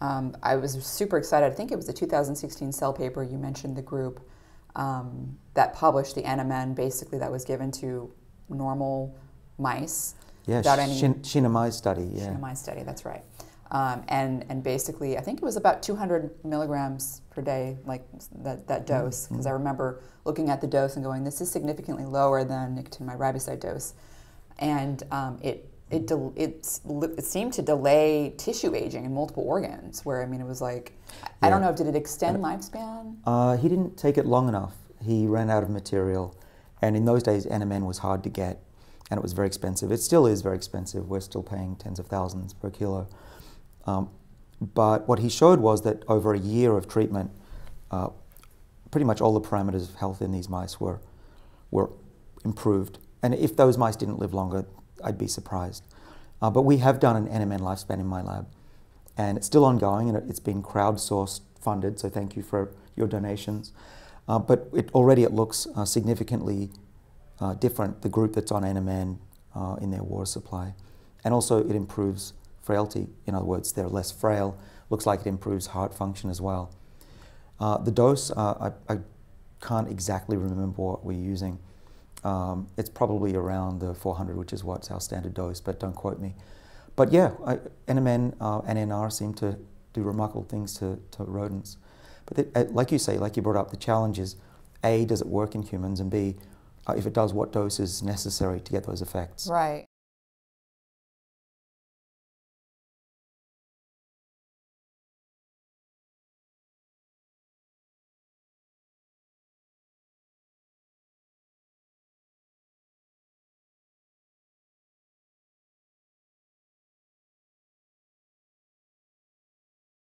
um, I was super excited. I think it was the 2016 Cell paper. You mentioned the group um, that published the NMN, basically that was given to normal mice yeah, without any Shin, study. Yeah, Shin Imai's study. That's right. Um, and and basically, I think it was about 200 milligrams per day, like that, that dose. Because Mm-hmm. I remember looking at the dose and going, "This is significantly lower than nicotinamide riboside dose," and um, it it, it's it seemed to delay tissue aging in multiple organs. Where I mean, it was like, I don't know, did it extend lifespan? Uh, he didn't take it long enough. He ran out of material, and in those days, NMN was hard to get, and it was very expensive. It still is very expensive. We're still paying tens of thousands per kilo. Um, but what he showed was that over a year of treatment, uh, pretty much all the parameters of health in these mice were were improved. And if those mice didn't live longer, I'd be surprised. Uh, but we have done an NMN lifespan in my lab, and it's still ongoing, and it- it's been crowdsourced funded. So thank you for your donations. Uh, but it, already it looks uh, significantly uh, different. The group that's on NMN uh, in their water supply, and also it improves frailty. In other words, they're less frail. Looks like it improves heart function as well. Uh, the dose, I, I can't exactly remember what we're using. Um, it's probably around the 400, which is what's our standard dose, but don't quote me. But yeah, I, NMN uh, and NR seem to do remarkable things to, to rodents. But uh, like you say, like you brought up, the challenge is A, does it work in humans? And B, uh, if it does, what dose is necessary to get those effects? Right.